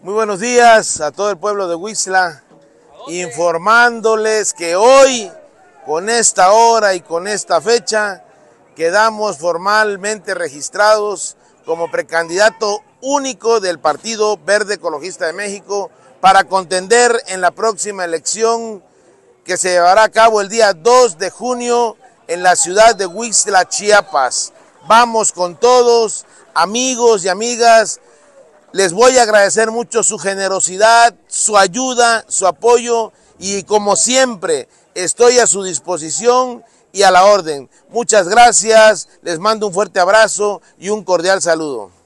Muy buenos días a todo el pueblo de Huizla, informándoles que hoy, con esta hora y con esta fecha, quedamos formalmente registrados como precandidato único del Partido Verde Ecologista de México para contender en la próxima elección que se llevará a cabo el día 2 de junio en la ciudad de Huixla, Chiapas. Vamos con todos, amigos y amigas. Les voy a agradecer mucho su generosidad, su ayuda, su apoyo y como siempre estoy a su disposición y a la orden. Muchas gracias, les mando un fuerte abrazo y un cordial saludo.